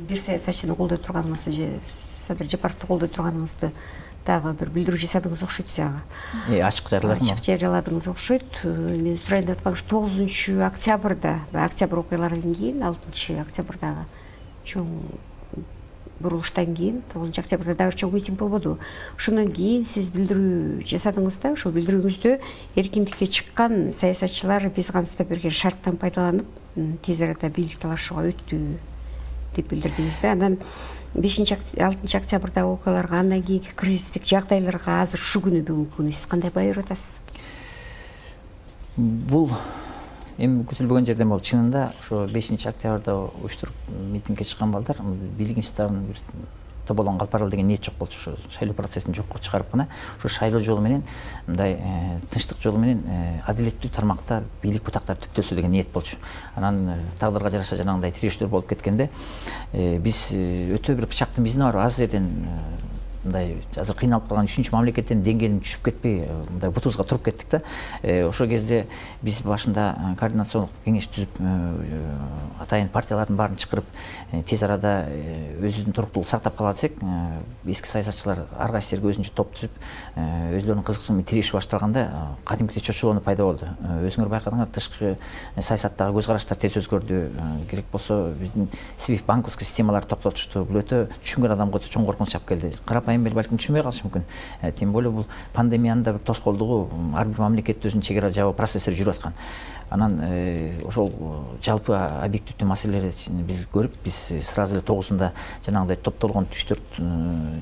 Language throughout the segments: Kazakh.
бир саясатчыны колдой турганыңызды же садыр жапаровду колдой турганыңызды дагы бир билдирүү жасадыңыз окшойт сага ачык жарыяладым ачык жарыяладыңыз окшойт мен сурайын деп атканым ушу тогузунчу октябрда октябрь окуяларынан кийин алтынчы октябрдагы чоң бурулуштан кийин тогузунчу октябрда дагы бир чоң митинг болбоду ошондон кийин сиз билдирүү жасадыңыз да ошол билдирүүңүздө эркиндикке чыккан саясатчылар биз камсыздап берген шарттан пайдаланып тез арада бийлик талашууга өттү деп билдирдиңиз да. Анан бешинчи алтынчы октябрдагы окуяларга андан кийинки кризистик жагдайларга азыр ушул күнү бүгүнкү күнү сиз кандай баа берип атасыз? Бул эми күтүлбөгөн жерден болду чынында ошо бешинчи октябрда уюштуруп митингге чыккан балдар бийлик тоболон калып баралы деген ниет жок болчу ошо шайлоо процессин жокко чыгарып гана ушу шайлоо жолу менен мындай тынчтык жолу менен адилеттүү тармакта бийлик бутактары түптөлсө деген ниет болчу. Анан тагдырга жараша жанагындай тирешүүлөр болуп кеткенде биз өтө бир бычактын мизине барып аз жерден мындай азыр кыйналып калган үчүнчү мамлекеттин деңгээлине түшүп кетпей мындай бутубузга туруп кеттик да. Ошол кезде биз башында координациондук кеңеш түзүп атайын партиялардын баарын чакырып тез арада өзүбүздүн туруктуулукту сактап кала десек эски саясатчылар ар кайсы жерге өзүнчө топ түзүп өздөрүнүн кызыкчылыгы менен тирешип баштаганда кадимкидей чочулоону пайда болду өзүңөр байкадыңар тышкы саясаттагы көз караштар тез өзгөрдү керек болсо биздин свифт банковский системаларды токтотушту бул өтө түшүнгөн адамга өтө чоң коркунуч алып келди айым эл балким түшүнбөй калышы мүмкүн тем более бул пандемиянын да ар бир мамлекетте өзүнүн чек ара жабуу процесстери жүрүп аткан анан ошол жалпы объективдүү маселелерди биз көрүп биз сразу эле тогузунда жанагындай топтолгон түштөрт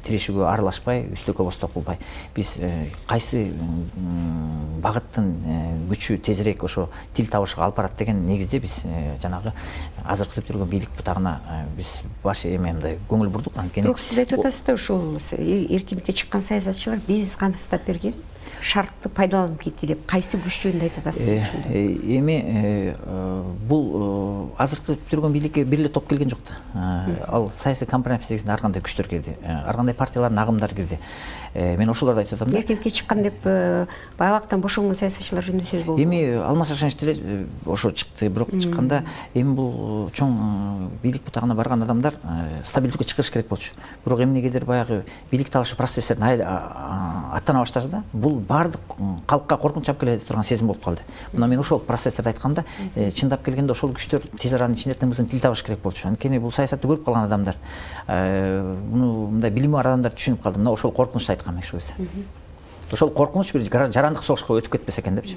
тирешүүгө аралашпай үстөккө босток кылбай биз кайсы багыттын күчү тезирээк ошо тил табышка алып барат деген негизде биз жанагы азыр күтүп жүргөн бийлик бутагына биз баш эме мындай көңүл бурдук. Анткени бирок сиз айтып атасыз да ушул эркиндикке чыккан саясатчылар биз камсыздап берген. Шартты пайдаланып кетти деп кайсы күч жөнүндө айтып атасыз ошондо эми бул азыркы жүргөн бийликке бир эле топ келген жок да ал саясий компромисс негизинде ар кандай күчтөр кирди ар кандай партиялардын агымдары кирди мен ошолорду айтып атам да. Эркиндикке чыккан деп байбактан бошонгон саясатчылар жөнүндө сөз болду. Эми алмаз шашанович деле ошо чыкты бирок чыкканда эми бул чоң бийлик бутагына барган адамдар стабилдүүлүккө чакырыш керек болчу. Бирок эмнегедир баягы бийлик талашуу процесстерин аттана баштады да бул баардык калкка коркунуч алып келе турган сезим болуп калды мына мен ошол процесстерди айткам да чындап келгенде ошол күчтөр тез аранын ичинде тынбысын тил табыш керек болчу. Анткени бул саясатты көрүп калган адамдар муну мындай билими бар адамдар түшүнүп калды мына ошол коркунучту кезде. Ошол коркунуч бир жарандык согушка өтүп кетпесе экен депчи